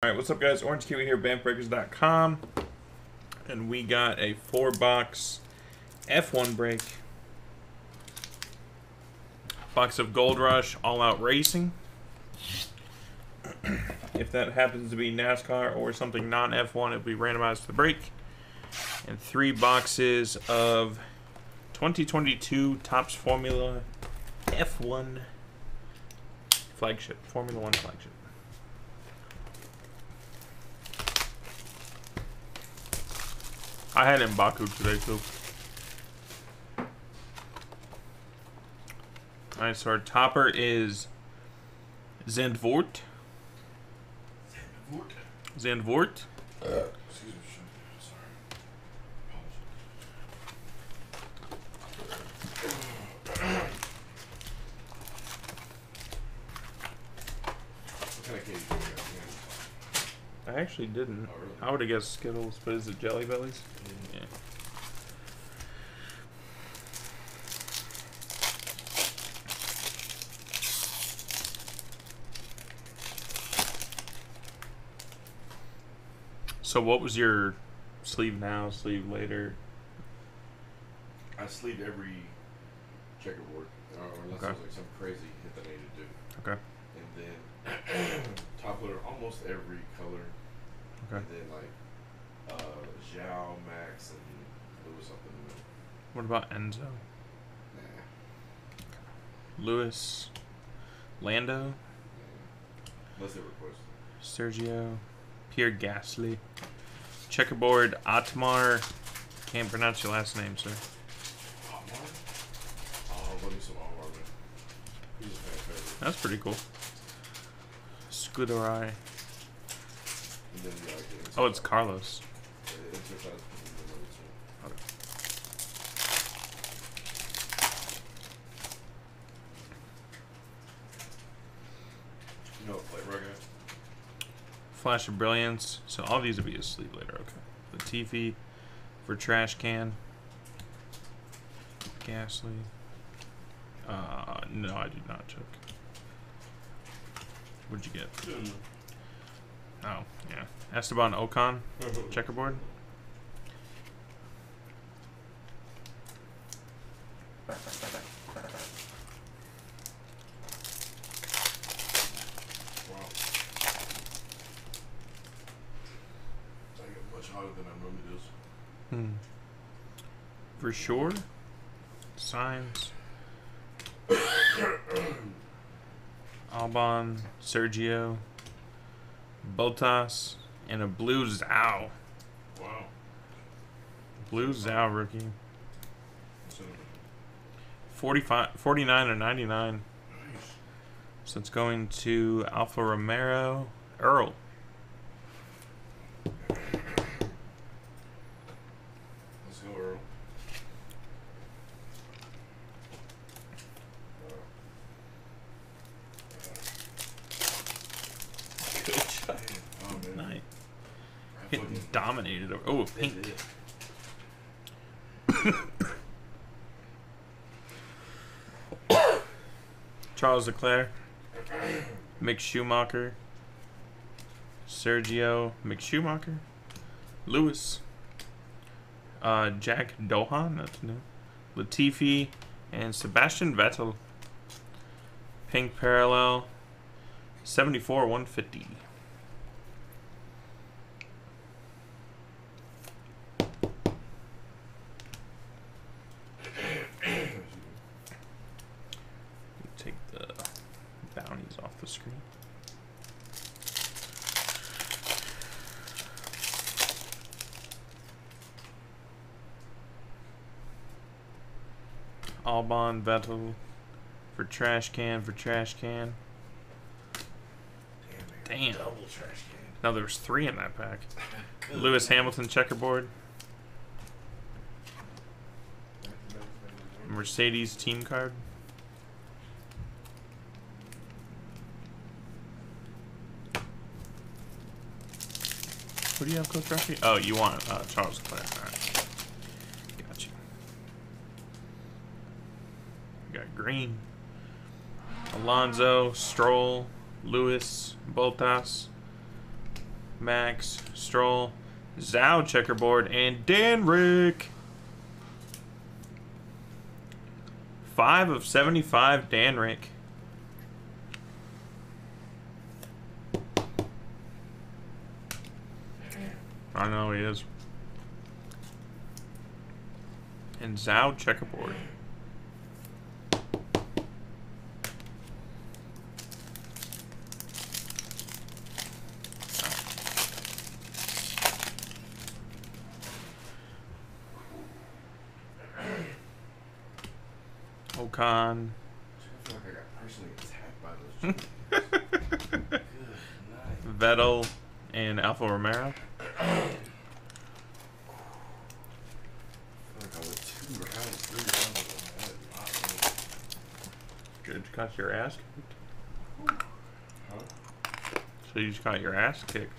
All right, what's up, guys? Orange Kiwi here, BAMFBreakers.com, and we got a four-box F1 break. Box of Gold Rush All Out Racing. if that happens to be NASCAR or something non-F1, it'll be randomized to the break. And three boxes of 2022 Topps Formula F1 flagship, Formula One flagship. I had Mbaku today too. Alright, so our topper is Zandvoort. Zandvoort. Uh, excuse me, sorry. What kind of cake do you got? I actually didn't. Oh, really? I would have guessed Skittles, but is it Jelly Bellies? Yeah. So what was your sleeve now, sleeve later? I sleeved every checkerboard, or unless Okay. it was like some crazy hit that I needed to do. Okay. And then loader, almost every color. Okay. And then like uh, Zhou, Max, and Lewis up in the middle. What about Enzo? Nah, Lewis? Lando? nah. Unless they request. Sergio, Pierre Gasly, checkerboard Atmar. Can't pronounce your last name, sir. Oh, pretty Oh, let me some oh, Marvin. He's a fan favorite. That's pretty cool. Scuderia. And then you like the Oh, it's Carlos. The insert size is the number two. Okay. You know. Flash of Brilliance. So all these will be asleep later. Okay. The Latifi for trash can. Gasly. Uh, no, I did not check. What'd you get? Oh, yeah. Esteban Ocon, checkerboard. Wow. Much hotter than I normally do. Hmm. For sure. Signs. Albon, Sergio, Bottas, and a blue Zhou. Wow. Blue Zhou rookie. So, 45, 49 or 99. nice. So it's going to Alfa Romero. Earl. Let's go, Earl. Good job. Oh, man. Nice. I Getting dominated. over- Oh, pink. Charles Leclerc. Mick Schumacher. Sergio Mick Schumacher. Lewis. Uh, Jack Doohan. That's new. Latifi. And Sebastian Vettel. Pink parallel. 74 150. Albon Vettel for trash can for trash can. Damn. Damn. Double trash Now there was three in that pack. can. Lewis Hamilton checkerboard. Mercedes team card. Who do you have, Coach Rafi? Oh, you want uh, Charles Leclerc. All right. Got you. We got Green. Alonso, Stroll, Lewis, Bottas, Max, Stroll, Zhou checkerboard, and Dan Rick. Five of 75, Dan Rick. I know he is. And Zhou checkerboard. I feel like I got personally attacked by those. Good night. Vettel and Alfa Romero. I feel like I went two rounds, three rounds with that. Wow. Good, you got your ass kicked. Huh? So you just got your ass kicked.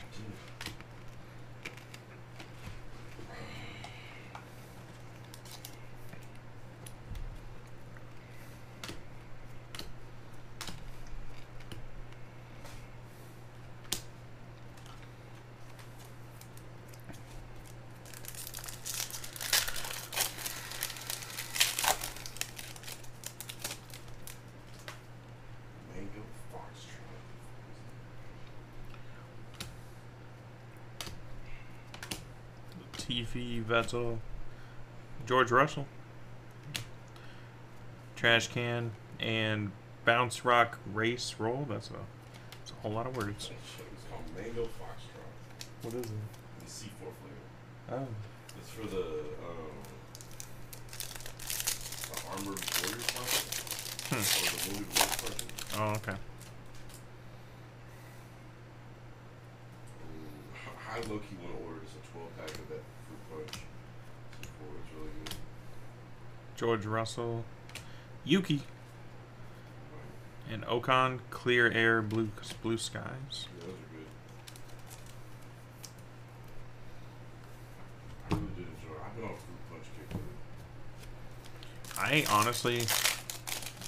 Mango Foxtrot. Tiffy, Vettel, George Russell, Trash Can, and Bounce Rock Race Roll. That's a, that's a whole lot of words. It's called Mango Foxtrot. What is it? The C4 flavor. Oh. It's for the um, the armored warrior class Hmm. or the wounded warrior. Oh, okay. Low key want to order just a 12 pack of that fruit punch. C4 really good. George Russell, Yuki, and Ocon Clear Air Blue Blue Skies. Yeah, those are good. I really did enjoy. I've been on fruit punch kick. lately. I honestly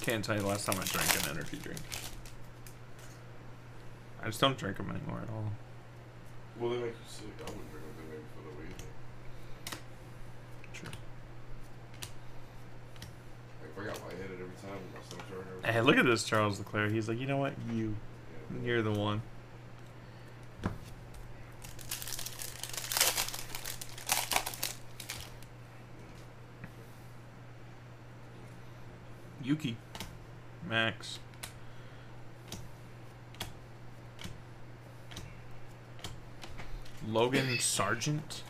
can't tell you the last time I drank an energy drink. I just don't drink them anymore at all. Well, they make you sick. I wouldn't drink them. They make me feel that way either. True. Like if I got lightheaded every time, my stomach's hurting. every Hey, time, look at this Charles Leclerc. He's like, you know what? You, yeah, you're the one. Yuki, Max, Logan Sargeant.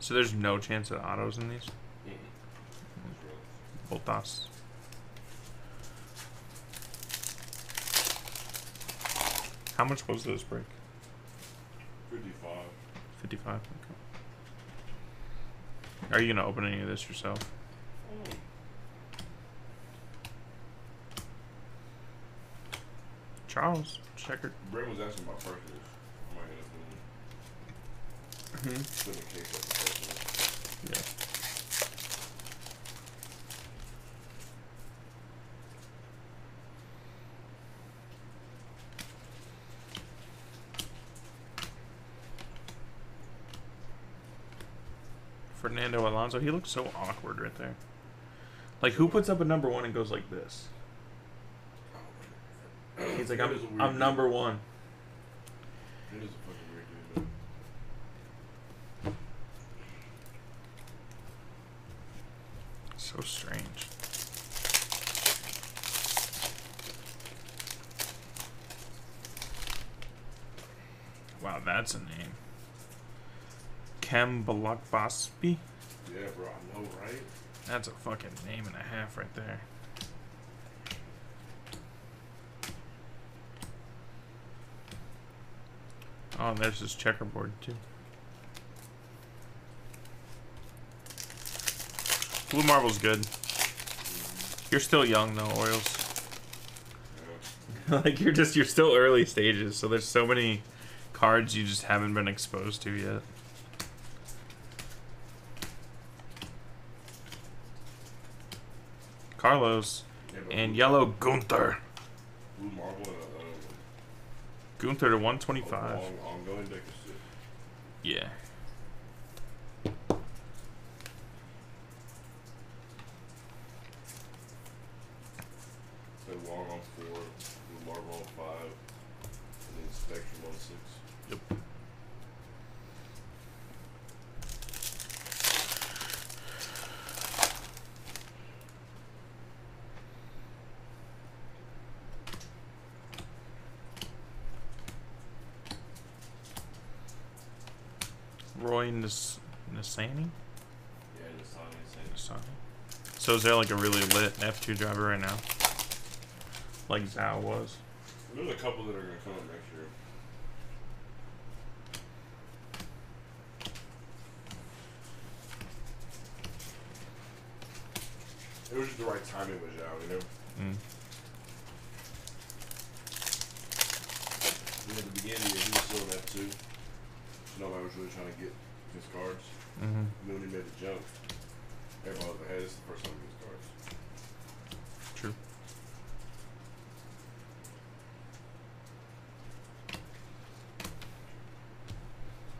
So there's no chance of autos in these. That's real. How much was this break? 55. 55. Okay. Are you gonna open any of this yourself? Mm. Charles, checkered. Brent was asking about personals. I might end up doing Mm-hmm. putting a case up personals. Yeah. Fernando Alonso, he looks so awkward right there. Like, who puts up a number one and goes like this? He's like, I'm, is a weird I'm number one. It is a fucking weird dude. though. So strange. Wow, that's a name. Kem? Yeah, bro, I know, right? That's a fucking name and a half right there. Oh, and there's his checkerboard too. Blue Marble's good. You're still young though, Orioles. Like you're just you're still early stages, so there's so many cards you just haven't been exposed to yet. Carlos and yellow Gunther. Blue marble and uh, Gunther to 125. long, ongoing deck of shit. Yeah. So long on four, blue marble on five, and then spectrum on six. Yep. Roy Nis- Nissany? Yeah, and it's on the same. Nissany. So is there like a really lit F2 driver right now? Like Zhou was? There's a couple that are gonna come up next year. It was just the right timing with Zhou, you know? Mm. You know, at the beginning of the year, he was still in F2. So nobody was really trying to get his cards. Mm-hmm. And then he made the jump, is the first time he gets cards. True.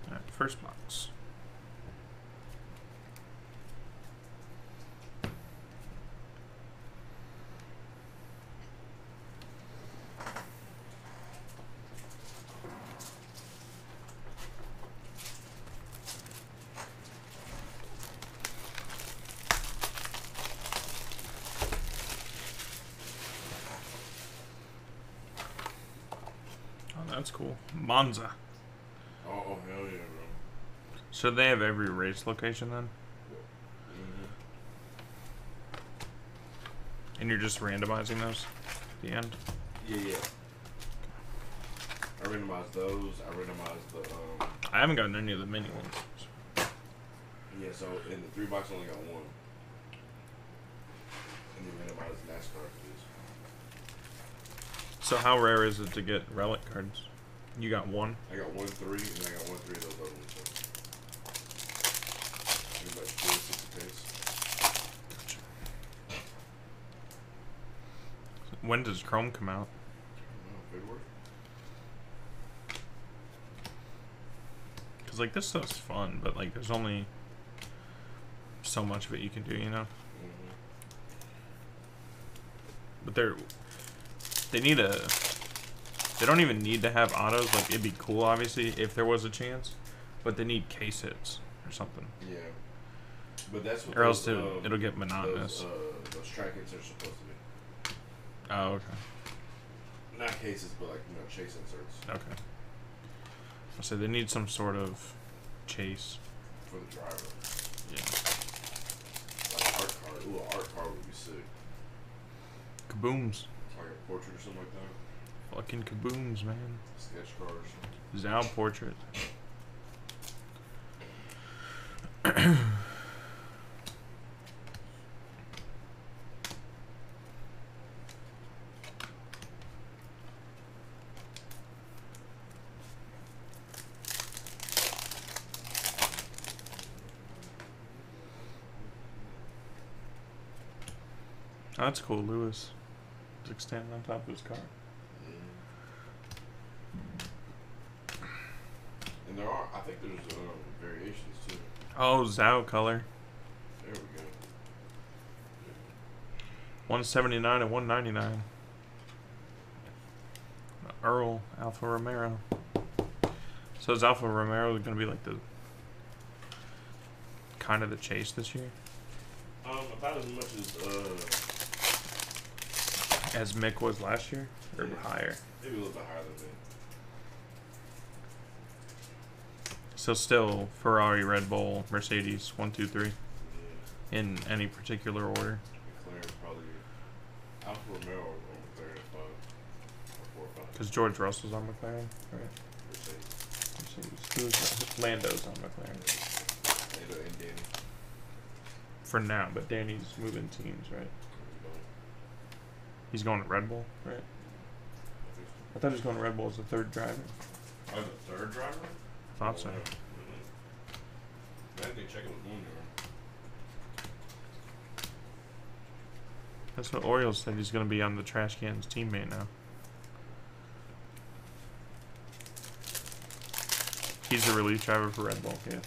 Alright, first box. Oh, that's cool. Monza. Oh, oh hell yeah, bro. So they have every race location then? Mm-hmm. And you're just randomizing those at the end? Yeah, yeah. I randomized those. I randomized the um. I haven't gotten any of the mini ones. Yeah, so in the three box, I only got one. And then randomized NASCAR. So how rare is it to get relic cards? You got one? I got one three, and I got one three of those other ones. So. Maybe four, six a case. When does Chrome come out? Oh, February. Because like this stuff's fun, but like there's only so much of it you can do, you know. Mm-hmm. But they're they need a they don't even need to have autos. Like it'd be cool, obviously, if there was a chance, but they need case hits or something, Yeah. But that's what or else those, it, um, it'll get monotonous. Those, uh, those track hits are supposed to be. oh, okay, Not cases, but like, you know, chase inserts okay. I so they need some sort of chase. for the driver. Yeah. Like art card. Ooh, art card would be sick. Kabooms. Like a portrait or something like that. Fucking kabooms, man. Sketch card or something. Zhou portrait. That's cool, Lewis. Like standing on top of his car. And there are, I think there's um, variations too. Oh, Zhou color. There we go. 179 and 199. Earl Alfa Romero. So is Alfa Romero going to be like the kind of the chase this year, Um, about as much as uh, as Mick was last year, or Yeah. higher? maybe a little bit higher than that. So still Ferrari, Red Bull, Mercedes, one, two, three, Yeah. in any particular order. McLaren probably. Alfa Romeo or McLaren at five or four. Because George Russell's on McLaren, right? Mercedes. Mercedes. Lando's on McLaren And, uh, and Danny. for now, but Danny's moving teams, right? He's going to Red Bull, right? I thought he was going to Red Bull as the third driver. Oh, the third driver? Thought so. Mm-hmm. I think checking with one driver. That's what Orioles said. He's going to be on the trash can's teammate now. He's a relief driver for Red Bull. Yeah.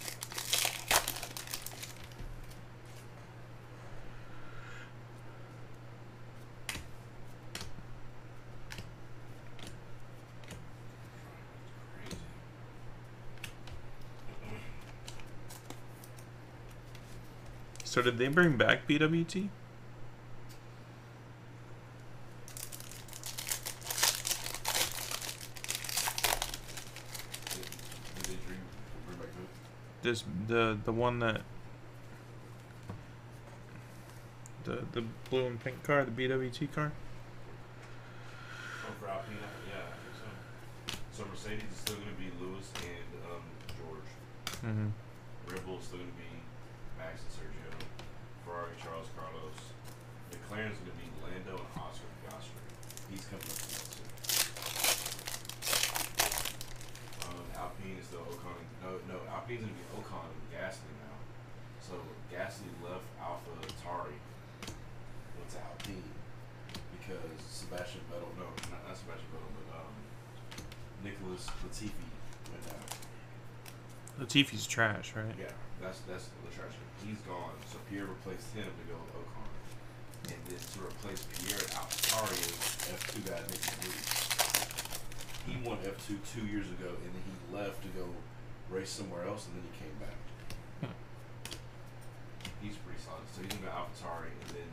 Crazy. So did they bring back BWT? Did, did they dream bring back who? This the the one that the the blue and pink car, the BWT car. Oh, for Alpine, yeah, I think so. So Mercedes is still going to be Lewis and um, George. Mm-hmm. Red Bull is still going to be Max and Sergio. Ferrari, Charles Carlos. McLaren's going to be Lando and Oscar Piastri. He's coming up that. Um, Alpine is still Ocon. No, no, Alpine's going to be Ocon and Gasly now. So Gasly left Alpha Tari, went to Alpine because Sebastian Vettel, no, not, not Sebastian Vettel, but um, Nicholas Latifi went down. Latifi's trash, right? Yeah, that's that's the trash. He's gone, so Pierre replaced him to go with Ocon, and then to replace Pierre at AlphaTauri is F two guy Nyck de Vries. He won F two two years ago, and then he left to go race somewhere else, and then he came back. Hmm. He's pretty solid. So he's gonna go AlphaTauri, and then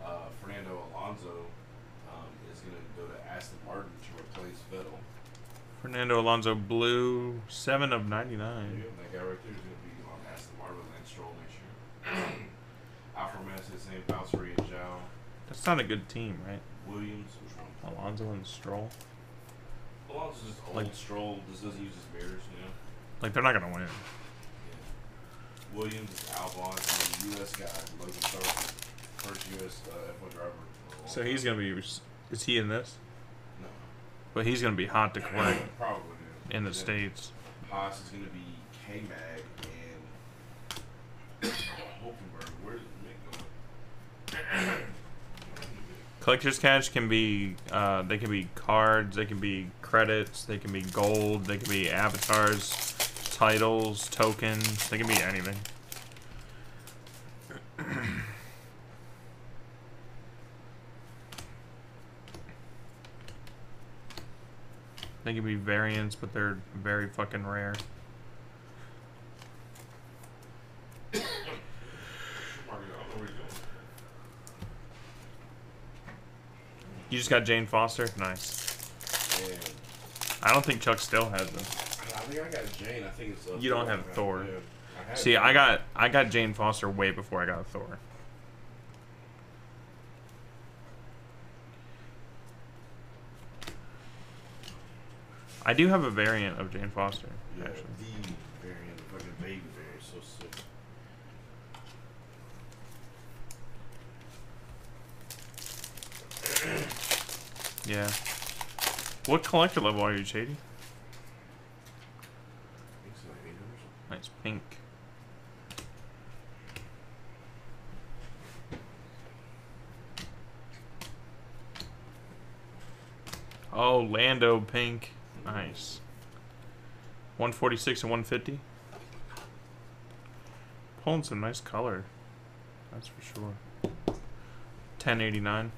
uh, Fernando Alonso um, is gonna go to Aston Martin to replace Vettel. Fernando Alonso blue seven of ninety Yeah, that guy right there is gonna be on Aston Martin and Stroll next year. Alfa Romeo said the same. Valtteri and Zhou. That's not a good team, right? Williams, which one? Alonso and Stroll. Alonso's just old. Like- Stroll just doesn't use his mirrors, you know. Like they're not gonna win. Yeah. Williams is Albon, and then U.S. guy Logan Sargeant, first U.S. Uh, F1 driver. for a long So he's gonna be. Is he in this? But he's gonna be hot to collect probably in the states. Haas is gonna be K Mag and Hulkenberg. Where's Mick going? Collector's cash can be. Uh, they can be cards. They can be credits. They can be gold. They can be avatars, titles, tokens. They can be anything. They can be variants, but they're very fucking rare. Schumacher, I don't know where he's going. You just got Jane Foster. Nice. I don't think Chuck still has them. I think I got Jane. I think it's. You don't have Thor. I See, Thor. I got I got Jane Foster way before I got Thor. I do have a variant of Jane Foster, Yeah, actually. the variant, the fucking baby variant, so sick. Yeah. What collector level are you, Shady? I think it's like 800. Nice pink. Oh, Lando pink. Nice. 146 and 150. Pulling some nice color. That's for sure. 1089.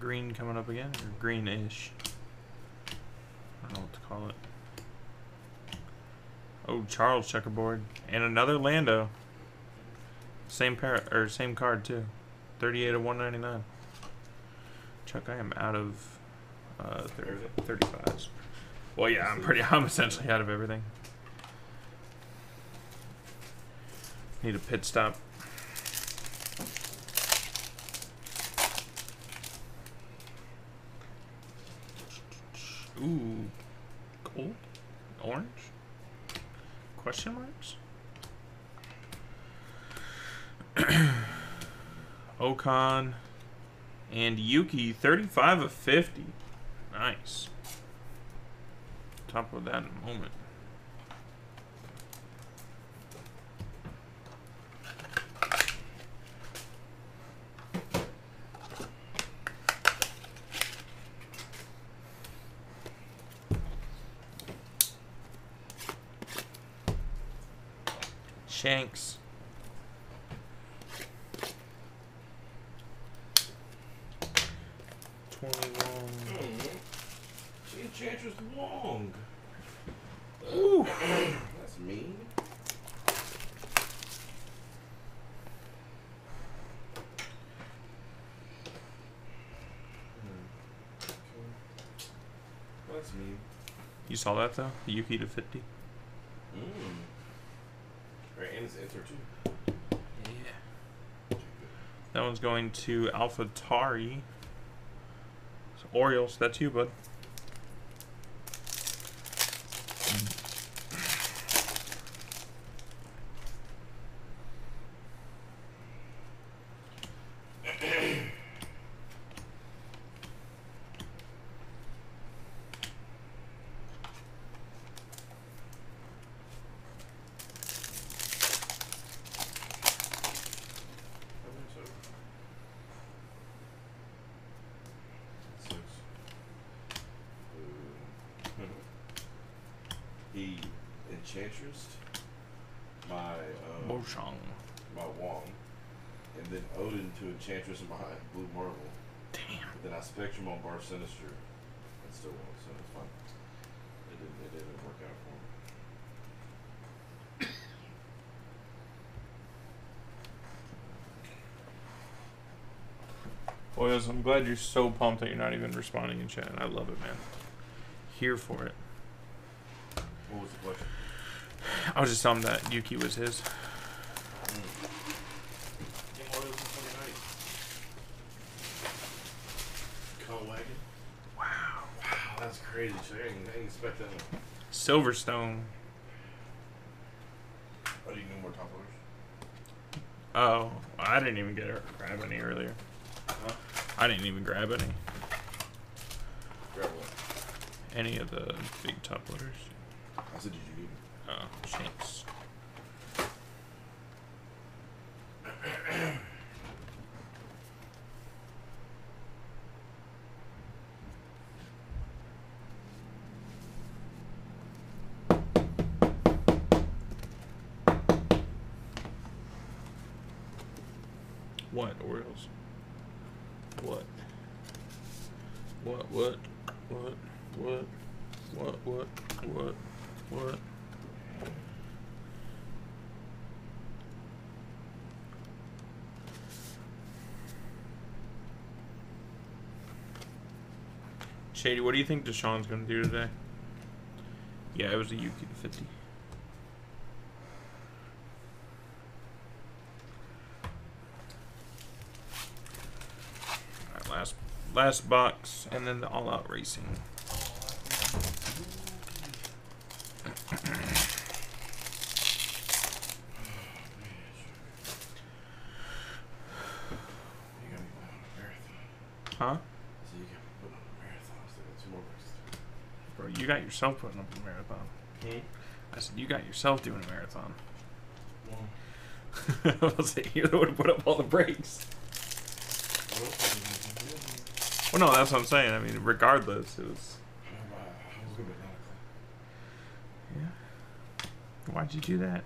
Green coming up again, or greenish. I don't know what to call it. Oh, Charles checkerboard and another Lando. Same pair or same card too. Thirty-eight of one ninety-nine. Chuck, I am out of uh, 30, 35s. Well, yeah, I'm pretty. I'm essentially out of everything. Need a pit stop. Ooh, gold, orange. Question marks. Ocon and Yuki, 35 of 50. Nice. Top of that in a moment. Shanks. Twenty-one. She Enchantress Wong. Ooh. That's mean. That's mean. You saw that though? The Yuki to fifty. Mm. Right, and it's enter too. Yeah. That one's going to AlphaTauri. So Orioles, that's you, bud. Six. Ooh. he enchantress my uh, Boshong. my Wong, and then Odin to enchantress my Blue Marvel. Damn. And then I Spectrum on Bar Sinister, and still won, so it's fine. It didn't it didn't work out for me. Boys, I'm glad you're so pumped that you're not even responding in chat. I love it, man. Here for it. What was the question? I was just telling him that Yuki was his. Mm. Game Orioles in 29. Cone wagon. Wow. Wow, that's crazy. I didn't, I didn't expect that. One. Silverstone. Oh, do you need more top orders? Oh, I didn't even get her grab any earlier. I didn't even grab any. Grab what? Any of the big top loaders. I said, did you need? Oh, Shanks. What, Orioles? What? What, what, what, what, what, what? Shady, what do you think Deshaun's gonna do today? Yeah, it was a Yuki to 50. Alright, last last box and then the all out racing. You got me put on a marathon. Huh? So you got me put on a marathon. I still got two more races. to do. Bro, you got yourself putting up a marathon. I said you got yourself doing a marathon. Well, I was like, you're the one who put up all the breaks. what else did you do? Well, no, that's what I'm saying. I mean, regardless, it was. I was gonna be nine o'clock. Yeah. Why'd you do that?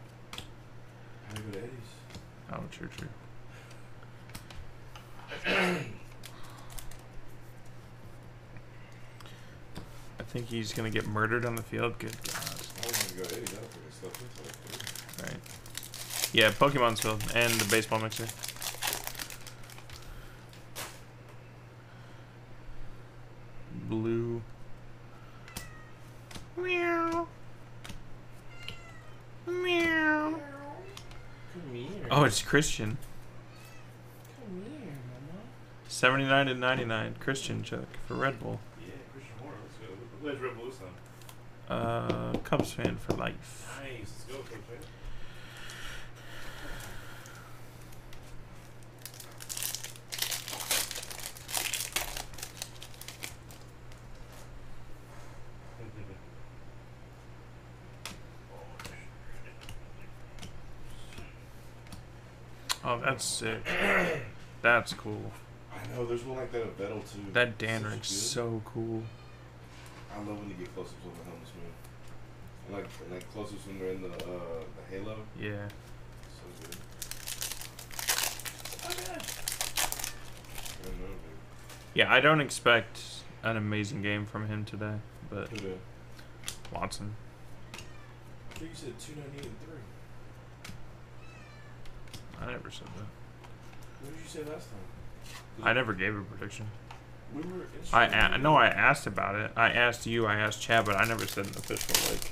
I go to Eddie's. Oh, true, true. Think he's gonna get murdered on the field? Good God. I was gonna go Eddie. That'll put stuff into it. Right. Yeah, Pokemon's field and the baseball mixer. Blue. Meow. Meow. Come here. Oh, it's Christian. Come here, mama. 79 and 99. Christian Chuck for Red Bull. Yeah, Christian Horner. Let's has Red this? Uh, Cubs fan for life. Nice. Let's go, Coach. man. Oh, that's sick. That's cool. I know. There's one like that at Vettel too. That so cool. I love when you get close up to the helmets, man. Like like closest when they're in the uh the halo. Yeah. So good. I don't know, dude. Yeah, I don't expect an amazing game from him today, but Who the? Watson. I think you said two ninety eight and three. I never said that. What did you say last time? I never gave a prediction. We were. I a- no, I asked about it. I asked you. I asked Chad, but I never said an official like.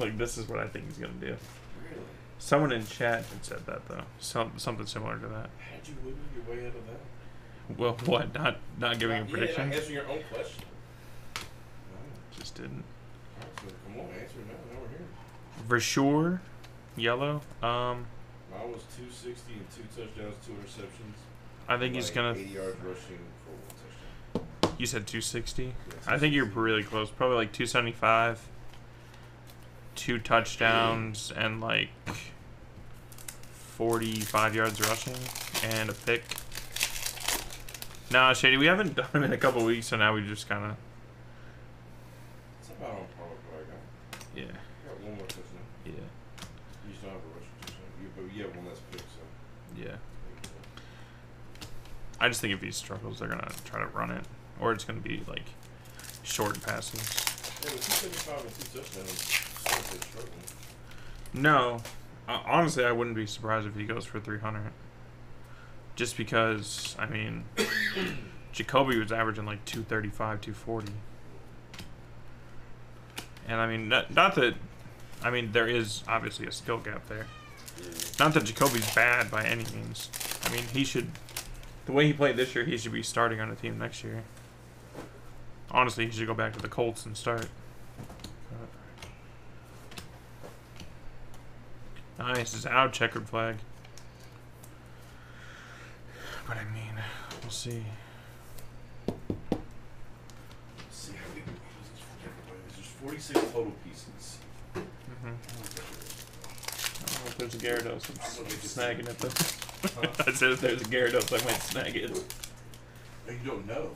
Like this is what I think he's gonna do. Really? Someone in chat had said that though. Some something similar to that. How'd you wiggle your way out of that? Well, what? Not not giving a Not- prediction. Yeah, answering your own question. No. Just didn't. So come on, answer now. Now we're here. For sure, yellow. Um, Mine was 260 and two touchdowns, two interceptions. I think he's gonna. 80 yards rushing for one touchdown. You said 260. Yeah, I think you're really close. Probably like 275. Two touchdowns and like 45 yards rushing and a pick. Nah, Shady, we haven't done him in a couple weeks, so now we just kind of It's about on par with what I got. yeah, I got one more touchdown. yeah, You just don't have a rushing touchdown. You, but you have one less pick, so. yeah. there you go. I just think if he struggles, they're gonna try to run it, or it's gonna be like short passes. Yeah, but 275 and two touchdowns. Still a bit struggling. No, uh, honestly, I wouldn't be surprised if he goes for 300. Just because, I mean, Jacoby was averaging like 235, 240. And I mean, not, not that, I mean, there is obviously a skill gap there. Not that Jacoby's bad by any means. I mean, he should, the way he played this year, he should be starting on a team next year. Honestly, he should go back to the Colts and start. Nice, it's out checkered flag. But I mean, we'll see. Let's see how we. There's 46 total pieces. Mm-hmm. I don't know if there's a Gyarados. I'm I'm gonna make this- snagging it though. Huh? I said if there's a Gyarados, I might snag it. You don't know.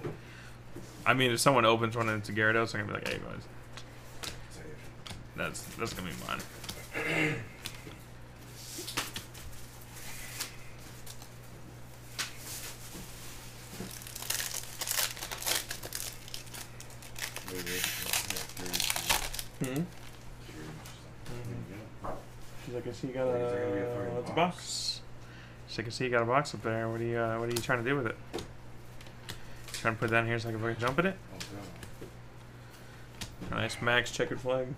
I mean, if someone opens one and it's a Gyarados, I'm gonna be like, hey guys, Say that's that's gonna be mine. Hmm. curious. Mhm. She's like, I see you got Is there a a, a box? Box. can see you got a box up there. What are you, uh, what are you trying to do with it? Trying to put it down here so I can fucking jump in it? Oh, God. Nice Max checkered flag.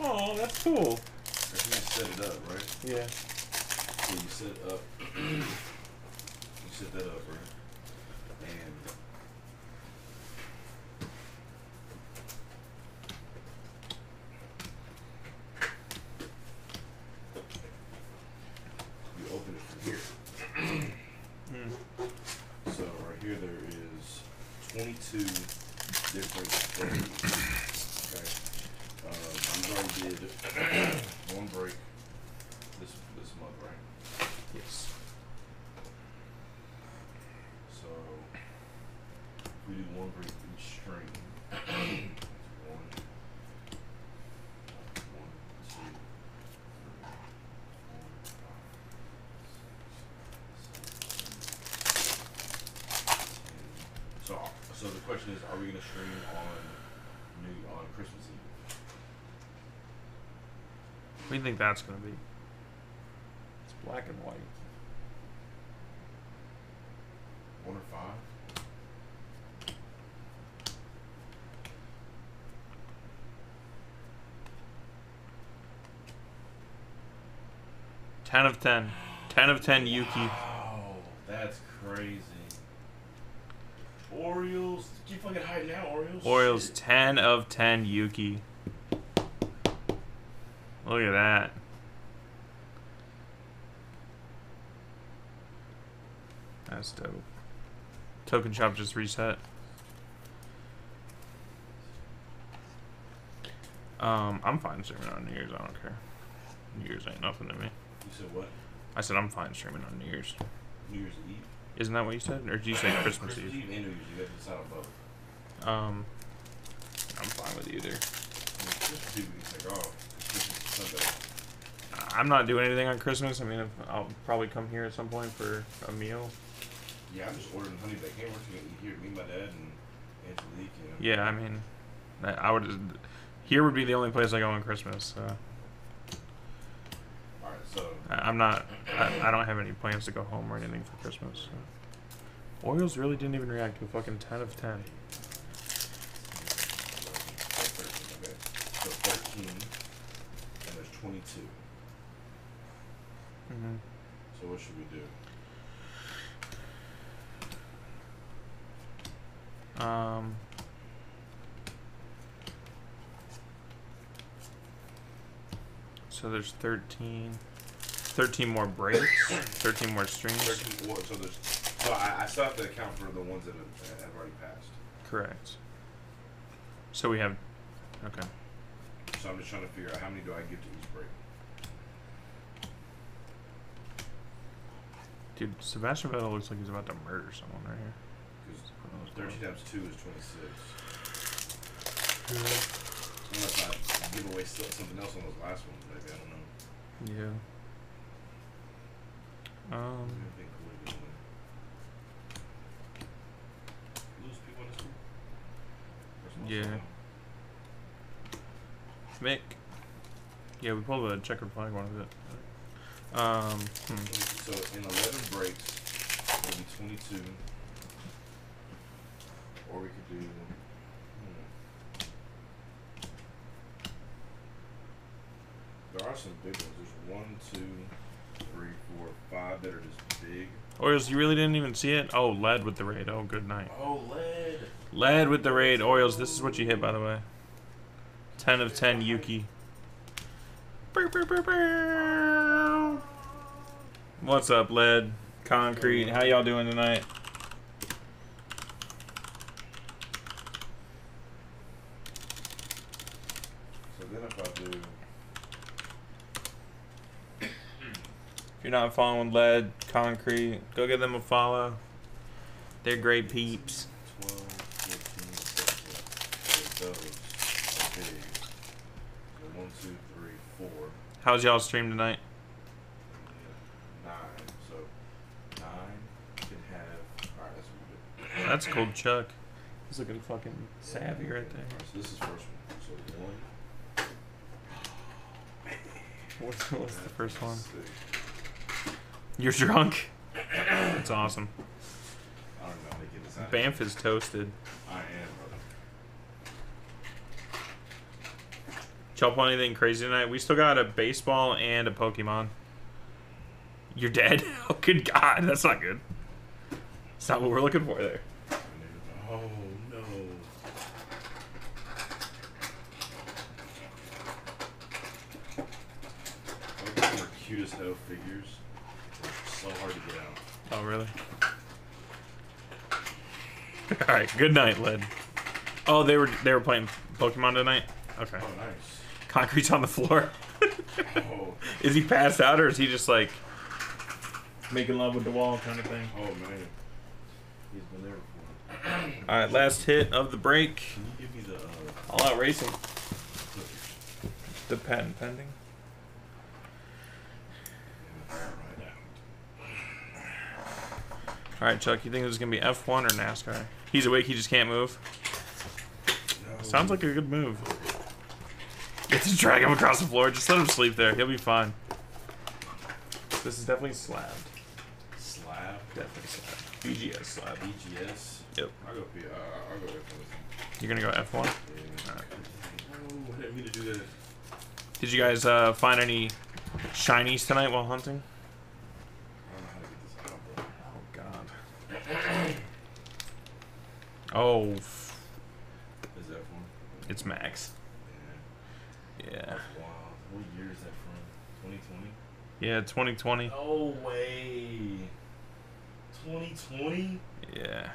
Oh, that's cool. I you set it up, right? Yeah. So you set up. you set that up, right? And you open it from here. Mm. So right here there is 22 different flavors. Okay. Um, we already did one break this this month, right? Yes. So we do one break each string. one, one, two, three, four, five, six, seven, question is, are we gonna stream on New on Christmas Eve? What do you think that's gonna be? It's black and white. One or five? Ten of ten. Ten of ten Yuki. Wow, that's crazy. Orioles, fucking hiding now, Orioles. Orioles Shit. ten of ten Yuki. Look at that. That's dope. Token shop just reset. Um, I'm fine streaming on New Year's. I don't care. New Year's ain't nothing to me. You said what? I said I'm fine streaming on New Year's. New Year's Eve. Isn't that what you said, or did you say Christmas Christmas Eve? Eve and New Year's You got to decide on both. Um, I'm fine with either. I'm not doing anything on Christmas. I mean, I'll probably come here at some point for a meal. Yeah, I'm just ordering honey baked ham. We're going to here. Me, and my dad, and Angelique. Yeah, I mean, I would. Here would be the only place I go on Christmas. So. All right, so. I'm not. I, I, don't have any plans to go home or anything for Christmas. So. Orioles really didn't even react to a fucking 10 of 10. and there's 22. Mm-hmm. So what should we do? Um. So there's 13, 13 more breaks, 13 more strings. 13 more, so there's, so I, I still have to account for the ones that have, that have already passed. Correct. So we have, okay. So I'm just trying to figure out how many do I give to each break. Dude, Sebastian Vettel looks like he's about to murder someone right here. Because 13 times 2 is 26. Unless I give away still something else on those last ones, maybe. I don't know. Yeah. Um. I think we're gonna Lose people in this one? Or is it Yeah. Mick. Yeah, we pulled a checkered flag one of it. Um. Hmm. So in 11 breaks, it'll be 22. Or we could do. Hmm. There are some big ones. There's one, two, three, four, five that are just big. Orioles, you really didn't even see it? Oh, lead with the raid. Oh, good night. Oh, lead. Lead with the raid. Orioles, this is what you hit, by the way. 10 of 10 Yuki. What's up, lead? Concrete. How y'all doing tonight? So then if I do. If you're not following lead, concrete, go give them a follow. They're great peeps. 12, 14, 17. So those are big. So one, two, three, four. How's y'all stream tonight? Nine. So nine can have. Alright, that's what we do. That's cool, Chuck. He's looking fucking savvy right there. Alright, so this is first one. So one. What's, what's the first one? six. You're drunk? That's awesome. I don't know how to get this out. BAMF is toasted. I am, brother. Y'all play anything crazy tonight? We still got a baseball and a Pokemon. You're dead? Oh, good God. That's not good. That's not what we're looking for there. Oh no. Pokemon are cute hell figures. So hard to get out. Oh, really? Alright, good night, Led. Oh, they were they were playing Pokemon tonight? Okay. Oh nice. Concrete's on the floor. Oh, is he passed out or is he just like making love with the wall kind of thing? oh man. He's been there before. Alright, last hit of the break. Can you give me the uh, All out racing. The patent pending. Yeah, right out. Alright, Chuck, you think this is gonna be F1 or NASCAR? He's awake. He just can't move. No. Sounds like a good move. You have to drag him across the floor. Just let him sleep there. He'll be fine. This is definitely slabbed. slab. Definitely slabbed. BGS slab. BGS. Yep. I'll go. P- uh, I'll go F1. You're gonna go F1. Yeah. Alright. Oh, I didn't mean to do that. Did you guys uh, find any shinies tonight while hunting? I don't know how to get this out. Oh God. Oh, Is that from? it's Max. Yeah. Yeah. Wow. What year is that from? 2020? Yeah, 2020. No way. 2020? Yeah. Wow,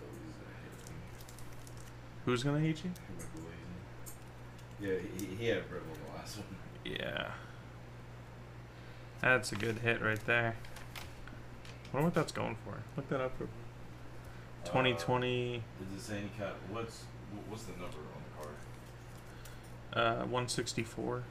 Willie's gonna hit. Who's gonna hate you? He went blazing. Yeah, he, he had a red the last one. Yeah. That's a good hit right there. I wonder what that's going for. Look that up. real quick. Uh, 2020, Does it say any kind? What's what's the number on the card? Uh, 164.